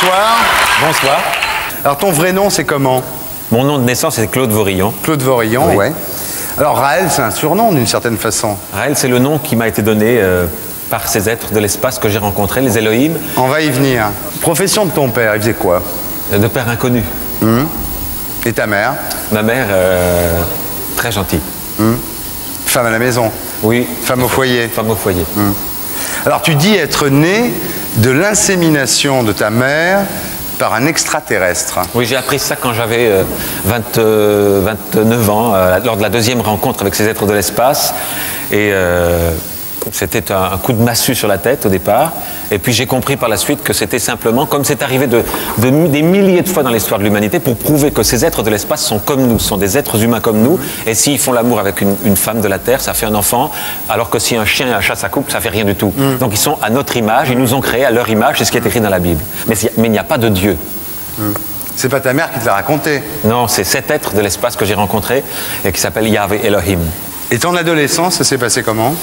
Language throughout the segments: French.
bonsoir. Bonsoir. Alors ton vrai nom c'est comment? Mon nom de naissance est Claude Vorillon. Claude Vorillon, Oui. ouais. Alors Raël c'est un surnom d'une certaine façon. Raël, c'est le nom qui m'a été donné euh, par ces êtres de l'espace que j'ai rencontrés, les Elohim, On va y venir. Profession de ton père, il faisait quoi? De père inconnu. Et ta mère? Ma mère, euh, très gentille. Femme à la maison? Oui. Femme au foyer? Femme au foyer. Alors tu dis être né de l'insémination de ta mère par un extraterrestre. Oui, j'ai appris ça quand j'avais euh, 20, euh, 29 ans, euh, lors de la deuxième rencontre avec ces êtres de l'espace. Et euh, c'était un coup de massue sur la tête au départ. Et puis j'ai compris par la suite que c'était simplement, comme c'est arrivé de, des milliers de fois dans l'histoire de l'humanité, pour prouver que ces êtres de l'espace sont comme nous, sont des êtres humains comme nous. Et s'ils font l'amour avec une, une femme de la Terre, ça fait un enfant. Alors que si un chien et un chat s'accouplent, ça fait rien du tout. Donc ils sont à notre image, ils nous ont créés à leur image, c'est ce qui est écrit dans la Bible. Mais il n'y a pas de Dieu. C'est pas ta mère qui te l'a raconté. Non, c'est cet être de l'espace que j'ai rencontré et qui s'appelle Yahvé Elohim. Et ton adolescence, ça s'est passé comment?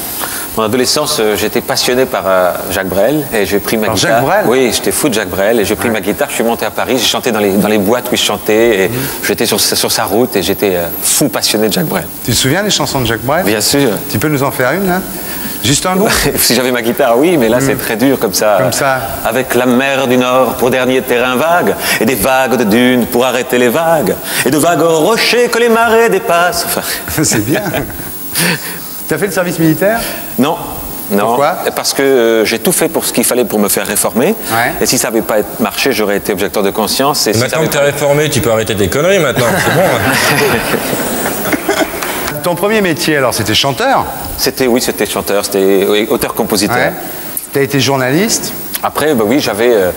Mon adolescence, euh, j'étais passionné par euh, Jacques Brel et j'ai pris ma Par guitare. Jacques Brel? Oui, j'étais fou de Jacques Brel et j'ai pris ma guitare, je suis monté à Paris, j'ai chanté dans les, dans les boîtes où il chantait et j'étais sur, sa- sur sa route et j'étais euh, fou passionné de Jacques Brel. Tu te souviens des chansons de Jacques Brel? Bien sûr. Tu peux nous en faire une là Juste un bout si j'avais ma guitare, oui, mais là c'est très dur comme ça. Comme ça. Avec la mer du Nord pour dernier terrain vague, et des vagues de dunes pour arrêter les vagues, et de vagues rochers que les marées dépassent. Enfin, C'est bien. T'as fait le service militaire Non. Non, Pourquoi parce que euh, j'ai tout fait pour ce qu'il fallait pour me faire réformer. Ouais. Et si ça n'avait pas été marché, j'aurais été objecteur de conscience. Et Maintenant que t'es pas- réformé, tu peux arrêter tes conneries maintenant, c'est bon. Ton premier métier, alors, c'était chanteur C'était, oui, c'était chanteur, c'était oui, auteur-compositeur. Ouais. T'as été journaliste Après, bah oui, j'avais euh,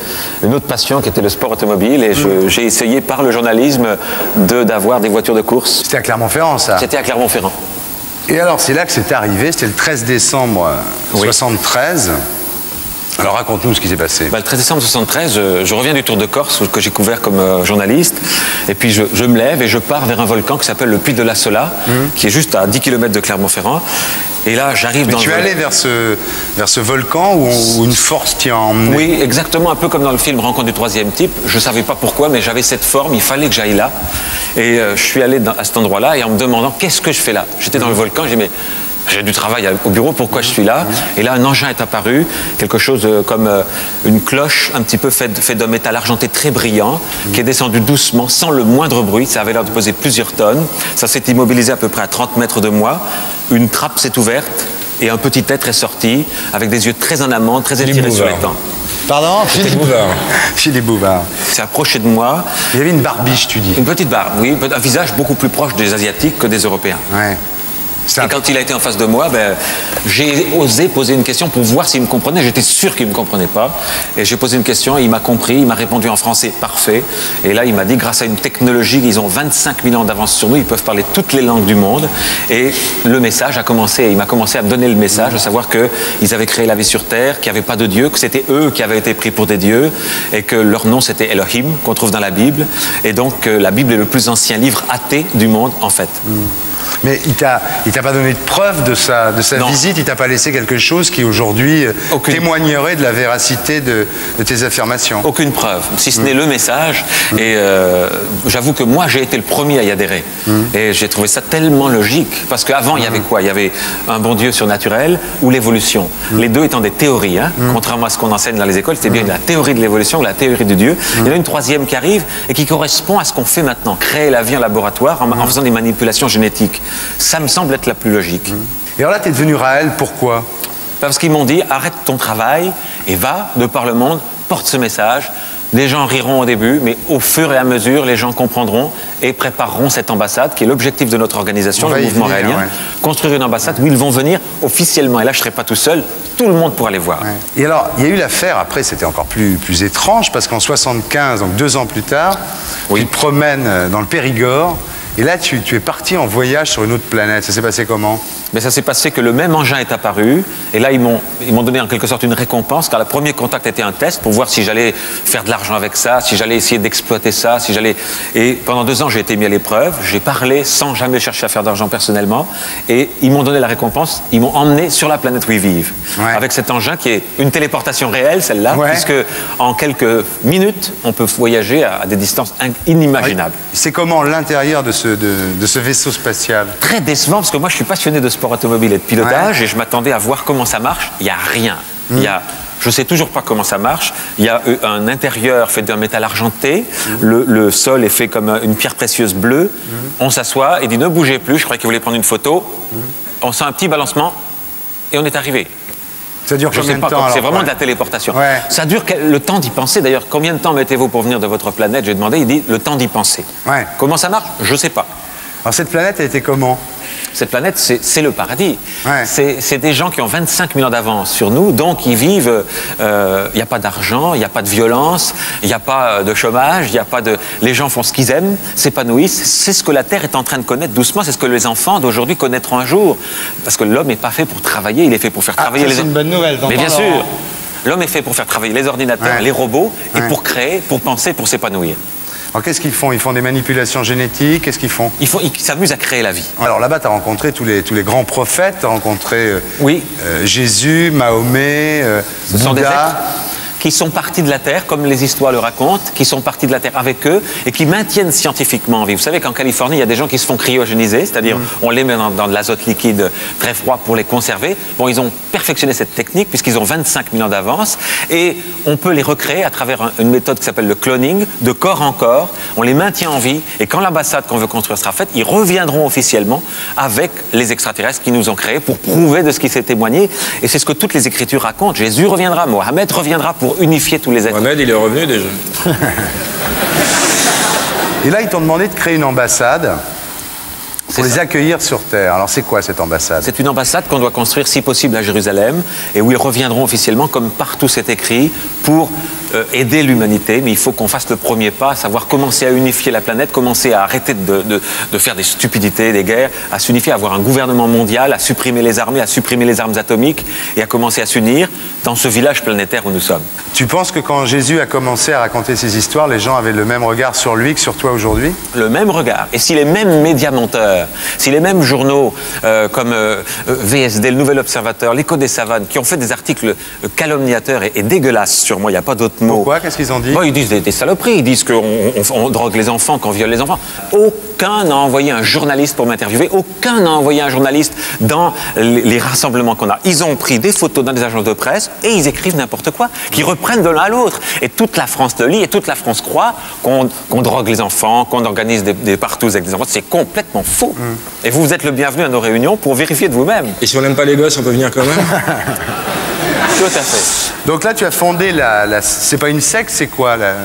une autre passion qui était le sport automobile et je- j'ai essayé par le journalisme de, d'avoir des voitures de course. C'était à Clermont-Ferrand, ça. J'étais à Clermont-Ferrand. Et alors, c'est là que c'est arrivé, c'était le 13 décembre euh, Oui. 73. Alors, raconte-nous ce qui s'est passé. Bah, le 13 décembre 73, je, je reviens du Tour de Corse que j'ai couvert comme euh, journaliste. Et puis je, je me lève et je pars vers un volcan qui s'appelle le Puy de la Sola, qui est juste à 10 km de Clermont-Ferrand. Et là, j'arrive dans tu es allé vers ce, vers ce volcan où, une force t'y a emmené. Oui, exactement, un peu comme dans le film Rencontre du troisième type. Je ne savais pas pourquoi, mais j'avais cette forme, il fallait que j'aille là. Et euh, je suis allé dans- à cet endroit-là et en me demandant qu'est-ce que je fais là? J'étais dans le volcan, j'ai dit mais j'ai du travail au bureau, pourquoi je suis là? Et là, un engin est apparu, quelque chose euh, comme euh, une cloche un petit peu faite fait d'un métal argenté très brillant, qui est descendu doucement, sans le moindre bruit. Ça avait l'air de peser plusieurs tonnes. Ça s'est immobilisé à peu près à 30 mètres de moi. Une trappe s'est ouverte et un petit être est sorti avec des yeux très en amont, très étirés sur les temps. Pardon Philippe Bouvard. Philippe Bouvard. s'est approché de moi. Il y avait une barbiche, tu dis. Une petite barbe, oui, un visage beaucoup plus proche des Asiatiques que des Européens. Ouais. Et quand il a été en face de moi, ben, j'ai osé poser une question pour voir s'il me comprenait. J'étais sûr qu'il ne me comprenait pas. Et j'ai posé une question, il m'a compris, il m'a répondu en français parfait. Et là, il m'a dit, grâce à une technologie, ils ont 25 000 ans d'avance sur nous, ils peuvent parler toutes les langues du monde. Et le message a commencé, il m'a commencé à me donner le message, de savoir qu'ils avaient créé la vie sur Terre, qu'il n'y avait pas de Dieu, que c'était eux qui avaient été pris pour des dieux, et que leur nom c'était Elohim, qu'on trouve dans la Bible. Et donc, euh, la Bible est le plus ancien livre athée du monde, en fait. Mais il t'a, il t'a pas donné de preuve de sa, de sa Non. visite, il t'a pas laissé quelque chose qui aujourd'hui euh, Aucune. témoignerait de la véracité de, de tes affirmations. Aucune preuve, si ce n'est le message. Et euh, j'avoue que moi, j'ai été le premier à y adhérer. Et j'ai trouvé ça tellement logique. Parce qu'avant, il y avait quoi? Il y avait un bon Dieu surnaturel ou l'évolution. Les deux étant des théories. hein. Contrairement à ce qu'on enseigne dans les écoles, c'était bien la théorie de l'évolution ou la théorie du Dieu. Il y en a une troisième qui arrive et qui correspond à ce qu'on fait maintenant. Créer la vie en laboratoire en, en faisant des manipulations génétiques. Ça me semble être la plus logique. Et alors là, tu es devenu Raël, pourquoi? Parce qu'ils m'ont dit arrête ton travail et va de par le monde, porte ce message. Les gens riront au début, mais au fur et à mesure, les gens comprendront et prépareront cette ambassade, qui est l'objectif de notre organisation, On le mouvement venir, réalien. ouais. Construire une ambassade où ils vont venir officiellement. Et là, je ne serai pas tout seul, tout le monde pourra les voir. Et alors, il y a eu l'affaire, après c'était encore plus, plus étrange, parce qu'en 75, donc deux ans plus tard, Oui. tu te promènes euh, dans le Périgord, et là tu, tu es parti en voyage sur une autre planète. Ça s'est passé comment? Mais ça s'est passé que le même engin est apparu, et là ils m'ont ils m'ont donné en quelque sorte une récompense, car le premier contact était un test pour voir si j'allais faire de l'argent avec ça, si j'allais essayer d'exploiter ça, si j'allais. Et pendant deux ans j'ai été mis à l'épreuve, j'ai parlé sans jamais chercher à faire d'argent personnellement, et ils m'ont donné la récompense, ils m'ont emmené sur la planète où ils vivent, Ouais. avec cet engin qui est une téléportation réelle, celle-là, Ouais. puisque en quelques minutes on peut voyager à, des distances in- inimaginables. C'est comment l'intérieur de ce, de, de ce vaisseau spatial très décevant parce que moi je suis passionné de sport automobile et de pilotage et je m'attendais à voir comment ça marche. Il n'y a rien. Il y a, je ne sais toujours pas comment ça marche. Il y a euh, un intérieur fait d'un métal argenté. Le, le sol est fait comme euh, une pierre précieuse bleue. On s'assoit et dit ne bougez plus. Je croyais qu'il voulait prendre une photo. On sent un petit balancement et on est arrivé. Ça dure Je combien sais de pas, temps c'est vraiment Ouais. de la téléportation. Ouais. Ça dure le temps d'y penser. D'ailleurs, combien de temps mettez-vous pour venir de votre planète? J'ai demandé. Il dit le temps d'y penser. Ouais. Comment ça marche? Je ne sais pas. Alors cette planète a été comment? Cette planète, c'est le paradis. Ouais. C'est des gens qui ont 25 000 ans d'avance sur nous, donc ils vivent. euh, Il n'y a pas d'argent, il n'y a pas de violence, il n'y a pas euh, de chômage, il n'y a pas de. Les gens font ce qu'ils aiment, s'épanouissent. C'est ce que la Terre est en train de connaître doucement. C'est ce que les enfants d'aujourd'hui connaîtront un jour, parce que l'homme n'est pas fait pour travailler, il est fait pour faire Ah, travailler ça, les. c'est une bonne nouvelle, Mais bien sûr. L'homme est fait pour faire travailler les ordinateurs, Ouais. les robots, et Ouais. pour créer, pour penser, pour s'épanouir. Alors qu'est-ce qu'ils font? Ils font des manipulations génétiques? Qu'est-ce qu'ils font? Ils s'amusent à créer la vie. Alors là-bas, tu as rencontré tous les, tous les grands prophètes, tu as rencontré euh, Oui. euh, Jésus, Mahomet, euh, Ce sont des Bouddha. êtres qui sont partis de la Terre, comme les histoires le racontent, qui sont partis de la Terre avec eux et qui maintiennent scientifiquement en vie. Vous savez qu'en Californie, il y a des gens qui se font cryogéniser, c'est-à-dire Mm. on les met dans, dans de l'azote liquide très froid pour les conserver. Bon, ils ont perfectionné cette technique puisqu'ils ont 25 000 ans d'avance et on peut les recréer à travers un- une méthode qui s'appelle le cloning, de corps en corps. On les maintient en vie et quand l'ambassade qu'on veut construire sera faite, ils reviendront officiellement avec les extraterrestres qui nous ont créés pour prouver de ce qui s'est témoigné. Et c'est ce que toutes les écritures racontent. Jésus reviendra, Mohamed reviendra pour unifier tous les êtres. Mohamed, il est revenu déjà. Et là, ils t'ont demandé de créer une ambassade pour les ça. accueillir sur Terre. Alors c'est quoi cette ambassade? C'est une ambassade qu'on doit construire si possible à Jérusalem et où ils reviendront officiellement, comme partout c'est écrit, pour aider l'humanité. Mais il faut qu'on fasse le premier pas, à savoir commencer à unifier la planète, commencer à arrêter de, de- de faire des stupidités, des guerres, à s'unifier, à avoir un gouvernement mondial, à supprimer les armées, à supprimer les armes atomiques et à commencer à s'unir dans ce village planétaire où nous sommes. Tu penses que quand Jésus a commencé à raconter ces histoires, les gens avaient le même regard sur lui que sur toi aujourd'hui? Le même regard. Et si les mêmes médias monteurs, si les mêmes journaux euh, comme euh, euh, VSD, le Nouvel Observateur, l'Écho des Savanes, qui ont fait des articles euh, calomniateurs et, et dégueulasses sur moi, il n'y a pas d'autre mot. Pourquoi Qu'est-ce qu'ils ont dit Bon, Ils disent des, des saloperies, ils disent qu'on on- on drogue les enfants, qu'on viole les enfants. Aucun n'a envoyé un journaliste pour m'interviewer, aucun n'a envoyé un journaliste dans les, les rassemblements qu'on a. Ils ont pris des photos dans des agences de presse et ils écrivent n'importe quoi, qui reprennent de l'un à l'autre. Et toute la France le lit et toute la France croit qu'on qu'on drogue les enfants, qu'on organise des, des partous avec des enfants. C'est complètement faux. Mm. Et vous, vous êtes le bienvenu à nos réunions pour vérifier de vous-même. Et si on n'aime pas les gosses, on peut venir quand même Tout à fait. Donc là, tu as fondé la. la- c'est pas une secte, c'est quoi la-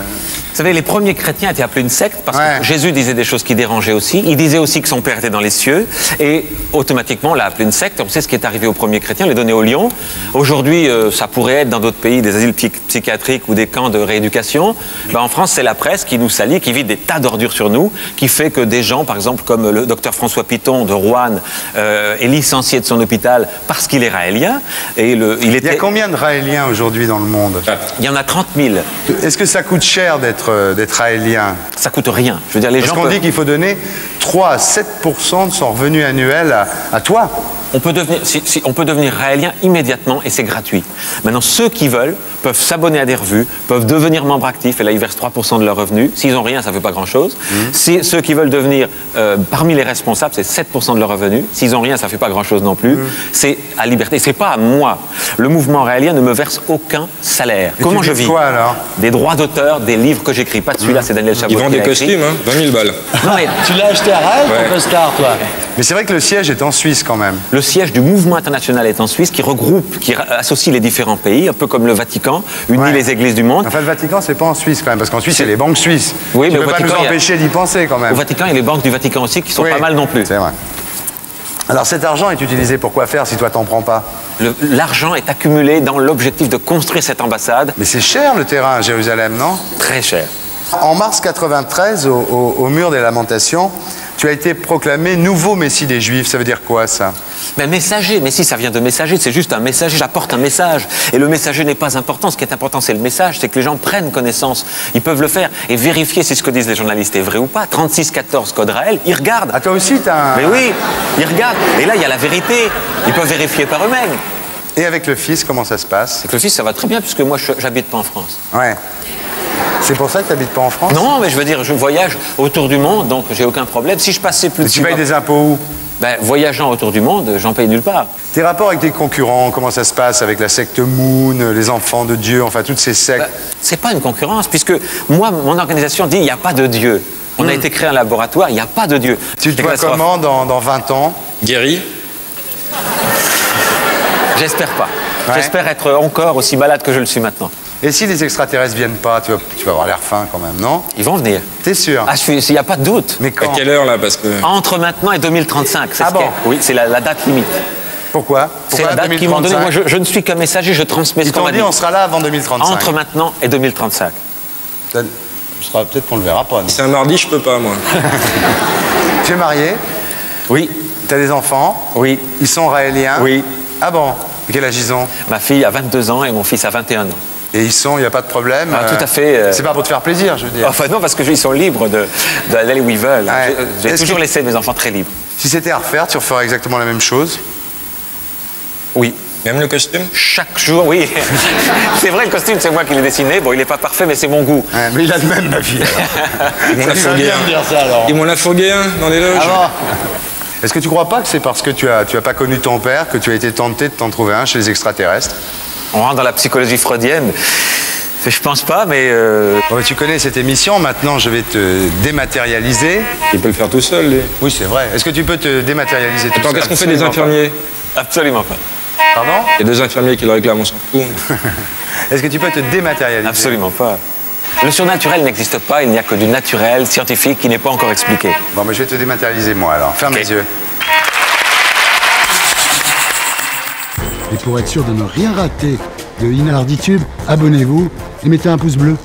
Vous savez, les premiers chrétiens étaient appelés une secte parce Ouais. que Jésus disait des choses qui dérangeaient aussi. Il disait aussi que son Père était dans les cieux. Et automatiquement, on l'a appelé une secte. On sait ce qui est arrivé aux premiers chrétiens, les donnait au lion. Aujourd'hui, euh, ça pourrait être dans d'autres pays des asiles psy- psychiatriques ou des camps de rééducation. Ben, en France, c'est la presse qui nous salit, qui vide des tas d'ordures sur nous, qui fait que des gens, par exemple, comme le docteur François Piton de Rouen, euh, est licencié de son hôpital parce qu'il est raélien. Et le, il, Il y a était, combien de Raéliens aujourd'hui dans le monde? Il y en a 30 000. Est-ce que ça coûte cher d'être euh, d'être Raélien Ça coûte rien. Je veux dire, les Parce qu'on peuvent- dit qu'il faut donner 3 à 7% de son revenu annuel à, à toi. On peut, devenir, si- si- on peut devenir raélien immédiatement et c'est gratuit. Maintenant, ceux qui veulent peuvent s'abonner à des revues, peuvent devenir membres actifs et là, ils versent 3% de leur revenu. S'ils n'ont rien, ça ne fait pas grand-chose. Si ceux qui veulent devenir euh, parmi les responsables, c'est 7% de leur revenu. S'ils n'ont rien, ça ne fait pas grand-chose non plus. C'est à liberté. C'est pas à moi. Le mouvement raélien ne me verse aucun salaire. Et Comment je vis quoi, alors? Des droits d'auteur, des livres que j'écris. Pas de celui-là, c'est Daniel Chabot. Ils vendent des costumes, hein 20 000 balles. Non, mais Tu l'as acheté à Raël, Ouais. ton costard, toi Mais c'est vrai que le siège est en Suisse quand même. Le siège du mouvement international est en Suisse, qui regroupe, qui associe les différents pays, un peu comme le Vatican, unit Ouais. les églises du monde. Enfin, le Vatican, c'est pas en Suisse quand même, parce qu'en Suisse, a les banques suisses. Oui, mais peux au pas Vatican, nous a- empêcher d'y penser quand même. Au Vatican, il y a les banques du Vatican aussi qui sont Oui, pas mal non plus. C'est vrai. Alors cet argent est utilisé pour quoi faire si toi t'en prends pas? L'argent est accumulé dans l'objectif de construire cette ambassade, Mais c'est cher le terrain à Jérusalem, non? Très cher. En mars 93, au, au- au mur des lamentations, Tu as été proclamé nouveau Messie des Juifs. Ça veut dire quoi ça? Mais messager, mais si ça vient de messager, c'est juste un messager, j'apporte un message. Et le messager n'est pas important, ce qui est important c'est le message, c'est que les gens prennent connaissance, ils peuvent le faire et vérifier si ce que disent les journalistes est vrai ou pas. 36-14 Code Raël, ils regardent. Ah toi aussi t'as un... Mais oui, ils regardent. Et là, il y a la vérité. Ils peuvent vérifier par eux-mêmes. Et avec le fils, comment ça se passe? Avec le fils, ça va très bien, puisque moi, je j'habite pas en France. Ouais. C'est pour ça que tu n'habites pas en France Non, mais je veux dire, je voyage autour du monde, donc j'ai aucun problème. Si je passais plus Mais de tu payes des impôts où? Ben, voyageant autour du monde, j'en paye nulle part. Tes rapports avec tes concurrents, comment ça se passe avec la secte Moon, les enfants de Dieu, enfin toutes ces sectes? Ben, c'est pas une concurrence, puisque moi, mon organisation dit il n'y a pas de Dieu. On a été créé un laboratoire, il n'y a pas de Dieu. Hmm. Tu te vois comment dans, dans 20 ans? Guéri J'espère pas. Ouais. J'espère être encore aussi malade que je le suis maintenant. Et si les extraterrestres viennent pas, tu vas, tu vas avoir l'air fin quand même, non? Ils vont venir. T'es sûr? Ah, il n'y a pas de doute. Mais À quand quelle heure là Parce que. Entre maintenant et 2035. c'est Ah ce bon? Oui, c'est la, la date limite. Pourquoi? C'est la date qu'ils m'ont donnée. 2035? Moi, je, je ne suis qu'un messager, je transmets ce qu'on m'a dit dit. on sera là avant 2035. Entre maintenant et 2035. Ça- ce sera- Peut-être qu'on le verra pas. C'est un mardi, je peux pas moi. Tu es marié? Oui, T'as des enfants? Oui. Ils sont raéliens? Oui. Ah bon? Quel âge ils ont? Ma fille a 22 ans et mon fils a 21 ans. Et ils sont, il n'y a pas de problème Ah, tout à fait, euh. C'est pas pour te faire plaisir, je veux dire. Enfin non, parce qu'ils sont libres de- d'aller où ils veulent. Ouais. J'ai- toujours que- laissé mes enfants très libres. Si c'était à refaire, tu referais exactement la même chose? Oui. Même le costume? Chaque jour, oui. c'est vrai, le costume, c'est moi qui l'ai dessiné. Bon, il n'est pas parfait, mais c'est mon goût. Ouais, Mais il a le même, ma fille. Ils m'ont la Ça fourgué. Ils m'ont la fourgué un dans les loges. Ah Est-ce que tu crois pas que c'est parce que tu as, tu as pas connu ton père que tu as été tenté de t'en trouver un chez les extraterrestres? On rentre dans la psychologie freudienne. Je pense pas, mais euh, Bon, Tu connais cette émission, maintenant je vais te dématérialiser. Il peut le faire tout seul, lui. Oui, c'est vrai. Est-ce que tu peux te dématérialiser tout Attends, qu'est-ce qu'on fait des pas. infirmiers? absolument pas. Pardon? Il y a deux infirmiers qui le réclament, on s'en fout. Est-ce que tu peux te dématérialiser? Absolument pas. Le surnaturel n'existe pas, il n'y a que du naturel, scientifique, qui n'est pas encore expliqué. Bon, mais je vais te dématérialiser moi alors. Ferme les yeux. Et pour être sûr de ne rien rater de Inarditube, abonnez-vous et mettez un pouce bleu.